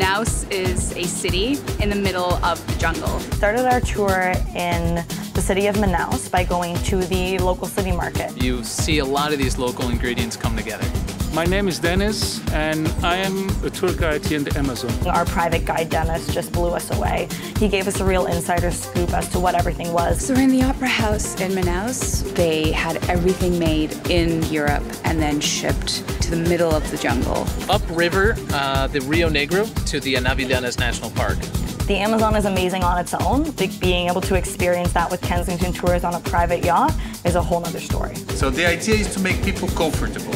Manaus is a city in the middle of the jungle. Started our tour in the city of Manaus by going to the local city market. You see a lot of these local ingredients come together. My name is Dennis, and I am a tour guide here in the Amazon. Our private guide, Dennis, just blew us away. He gave us a real insider scoop as to what everything was. So we're in the Opera House in Manaus. They had everything made in Europe and then shipped to the middle of the jungle. Upriver, uh, the Rio Negro, to the Anavilhanas National Park. The Amazon is amazing on its own. Being able to experience that with Kensington Tours on a private yacht is a whole other story. So the idea is to make people comfortable.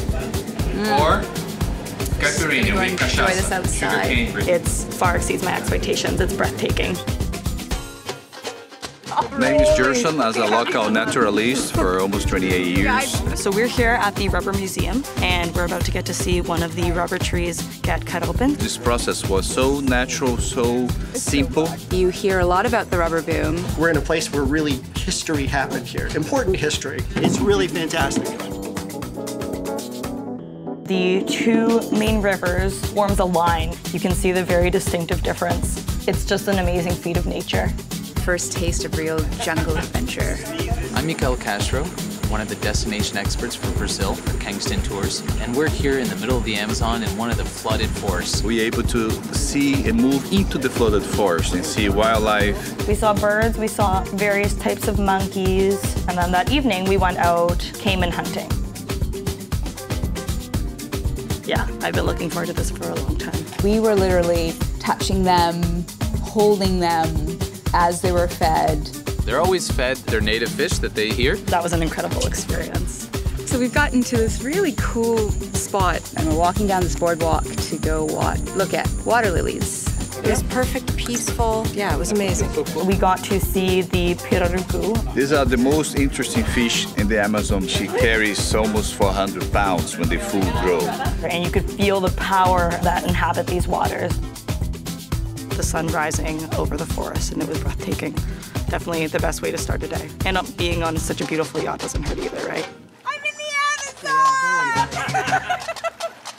Mm. Or caipirinha with cachaça, sugarcane. It's far exceeds my expectations. It's breathtaking. My name is Gerson as a local naturalist for almost 28 years. So we're here at the Rubber Museum and we're about to get to see one of the rubber trees get cut open. This process was so natural, so simple. You hear a lot about the rubber boom. We're in a place where really history happened here, important history. It's really fantastic. The two main rivers forms a line. You can see the very distinctive difference. It's just an amazing feat of nature. First taste of real jungle adventure. I'm Mikael Castro, one of the destination experts for Brazil for Kensington Tours, and we're here in the middle of the Amazon in one of the flooded forests. We able to see and move into the flooded forest and see wildlife. We saw birds, we saw various types of monkeys, and then that evening we went out caiman hunting. Yeah, I've been looking forward to this for a long time. We were literally touching them, holding them as they were fed. They're always fed their native fish that they hear. That was an incredible experience. So we've gotten to this really cool spot and we're walking down this boardwalk to go what, look at water lilies. It was perfect, peaceful. Yeah, it was amazing. We got to see the pirarucu. These are the most interesting fish in the Amazon. She carries almost 400 pounds when they full grow. And you could feel the power that inhabit these waters. The sun rising over the forest, and it was breathtaking. Definitely the best way to start a day. And um, being on such a beautiful yacht doesn't hurt either, right?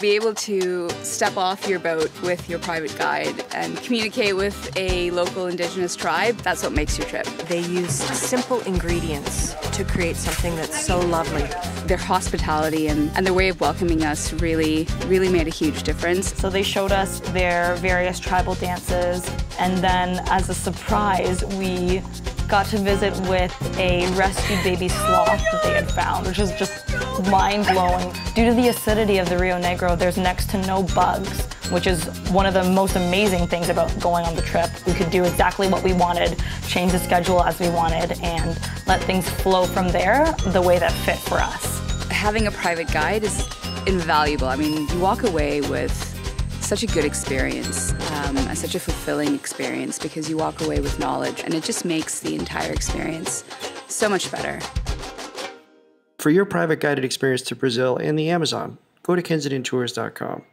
Be able to step off your boat with your private guide and communicate with a local indigenous tribe, that's what makes your trip. They use simple ingredients to create something that's so lovely. Their hospitality and, and their way of welcoming us really, really made a huge difference. So they showed us their various tribal dances, and then as a surprise, we got to visit with a rescued baby sloth that they had found, which was just mind-blowing. Due to the acidity of the Rio Negro, there's next to no bugs, which is one of the most amazing things about going on the trip. We could do exactly what we wanted, change the schedule as we wanted, and let things flow from there the way that fit for us. Having a private guide is invaluable. I mean, you walk away with such a good experience, um, such a fulfilling experience because you walk away with knowledge and it just makes the entire experience so much better. For your private guided experience to Brazil and the Amazon, go to kensingtontours.com.